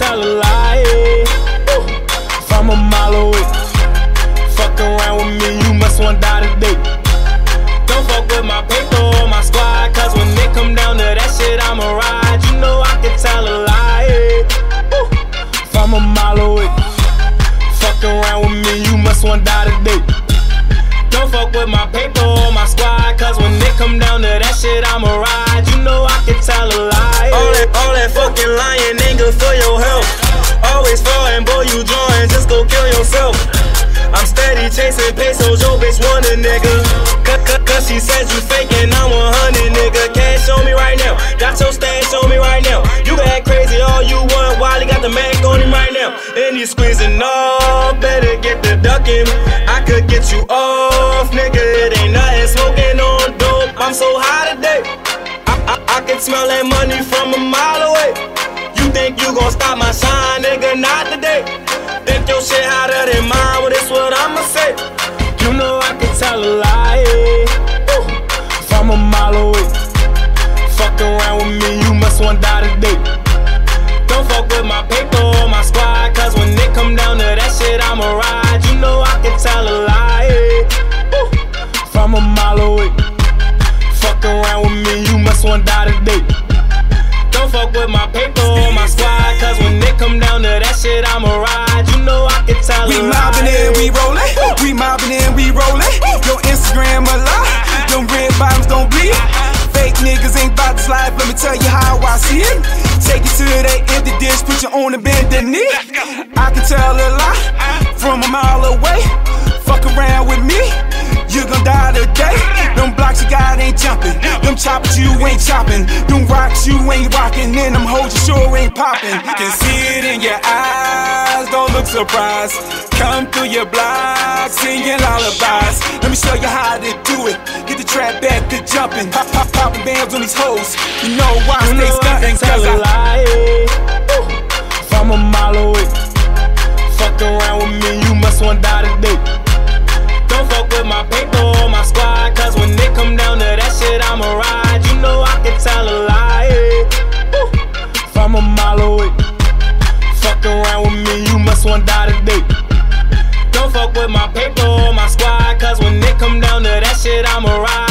tell a lie. If I'm a mile away, fuck around with me, you must want die today. Don't fuck with my paper or my squad, cause when they come down to that shit, I'ma ride. You know I can tell a lie. If I'm a mile away, fuck around with me, you must want die today. Don't fuck with my paper or my squad, cause when they come down to that shit, I'ma ride. You know I can tell a lie smoking lying good for your health. Always falling, boy, you drawing, just go kill yourself. I'm steady chasing pesos, your bitch want a nigga. Cause, cause, cause she says you faking, I'm 100 nigga. Cash on me right now, got your stash on me right now. You act crazy all you want, Wiley got the Mac on him right now. And he's squeezing all, better get the ducking. I could get you off, nigga, it ain't nothing. Smoking on dope, I'm so high today. I, I, I can smell that money from a gon' stop my shine, nigga? Not today. Think your shit hotter than mine, well, this what I'ma say. You know I can tell a lie, Ooh, from a mile away. Fuck around with me, you must want die today. Shit, I'ma ride. You know I can tell We a mobbing and we rollin', we mobbing and we rollin'. Your Instagram a lie, them red bottoms don't bleed. Fake niggas ain't bout this life, let me tell you how I see it. Take you to that empty dish, put you on the bended knee. I can tell a lie from a mile away. Choppers you ain't chopping, them rocks you ain't rocking, and them hoes you sure ain't popping. Can see it in your eyes, don't look surprised. Come through your block, singing lullabies. Let me show you how to do it. Get the trap back to jumping, pop pop popping bands on these hoes. You know why You know stunting, cause I lie, shit, I'm alright.